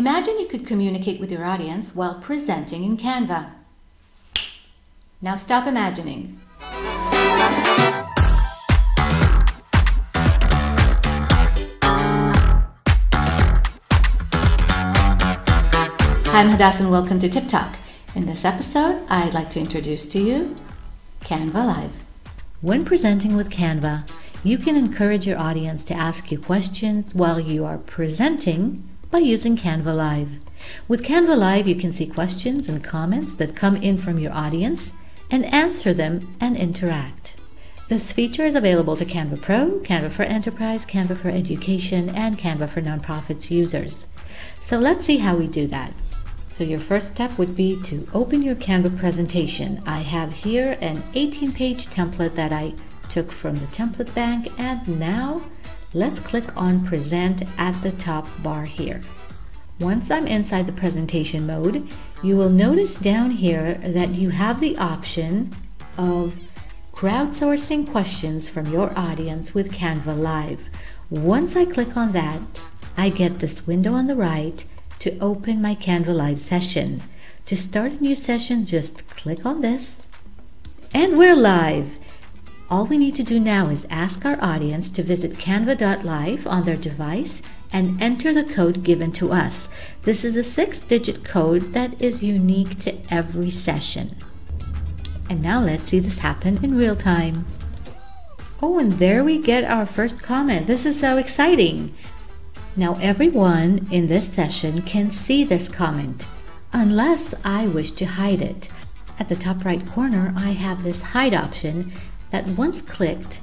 Imagine you could communicate with your audience while presenting in Canva. Now stop imagining. Hi, I'm Hadas and welcome to Tip Talk. In this episode, I'd like to introduce to you Canva Live. When presenting with Canva, you can encourage your audience to ask you questions while you are presenting by using Canva Live. With Canva Live, you can see questions and comments that come in from your audience and answer them and interact. This feature is available to Canva Pro, Canva for Enterprise, Canva for Education, and Canva for Nonprofits users. So let's see how we do that. So your first step would be to open your Canva presentation. I have here an 18 page template that I took from the template bank and now let's click on present at the top bar here. Once I'm inside the presentation mode, you will notice down here that you have the option of crowdsourcing questions from your audience with Canva Live. Once I click on that, I get this window on the right to open my Canva Live session. To start a new session, just click on this and we're live. All we need to do now is ask our audience to visit canva.live on their device and enter the code given to us. This is a six digit code that is unique to every session. And now let's see this happen in real time. Oh, and there we get our first comment. This is so exciting. Now everyone in this session can see this comment, unless I wish to hide it. At the top right corner, I have this hide option that once clicked,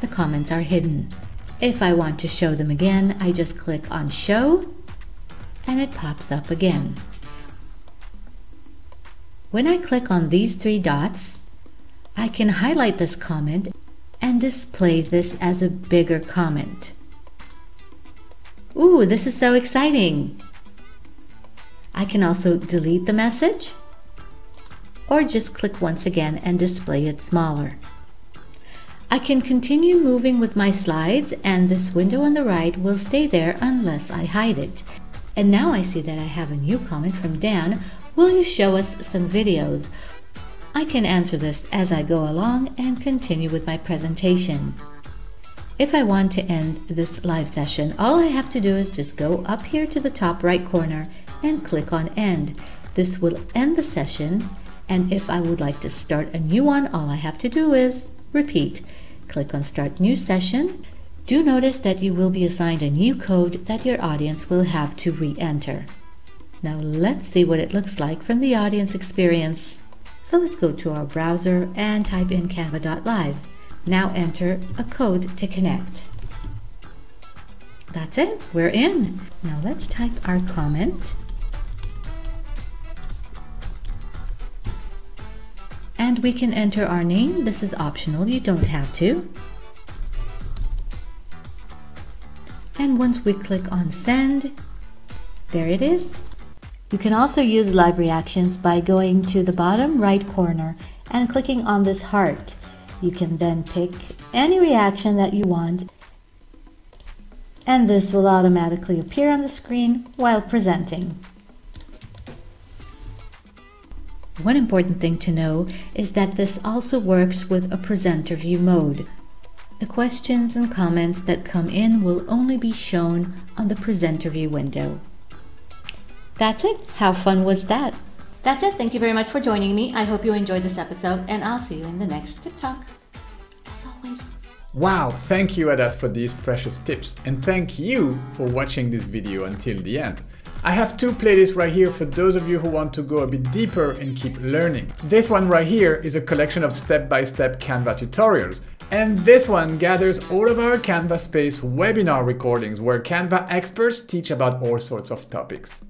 the comments are hidden. If I want to show them again, I just click on Show and it pops up again. When I click on these three dots, I can highlight this comment and display this as a bigger comment. Ooh, this is so exciting! I can also delete the message or just click once again and display it smaller. I can continue moving with my slides and this window on the right will stay there unless I hide it. And now I see that I have a new comment from Dan. Will you show us some videos? I can answer this as I go along and continue with my presentation. If I want to end this live session, all I have to do is just go up here to the top right corner and click on end. This will end the session and if I would like to start a new one, all I have to do is repeat. Click on Start New Session. Do notice that you will be assigned a new code that your audience will have to re-enter. Now let's see what it looks like from the audience experience. So let's go to our browser and type in canva.live. Now enter a code to connect. That's it, we're in. Now let's type our comment And we can enter our name. This is optional, you don't have to. And once we click on send, there it is. You can also use live reactions by going to the bottom right corner and clicking on this heart. You can then pick any reaction that you want and this will automatically appear on the screen while presenting. One important thing to know is that this also works with a presenter view mode. The questions and comments that come in will only be shown on the presenter view window. That's it. How fun was that? That's it. Thank you very much for joining me. I hope you enjoyed this episode and I'll see you in the next Tip Talk. As always. Wow, thank you Hadas for these precious tips and thank you for watching this video until the end. I have two playlists right here for those of you who want to go a bit deeper and keep learning. This one right here is a collection of step-by-step -step Canva tutorials. And this one gathers all of our Canva Space webinar recordings where Canva experts teach about all sorts of topics.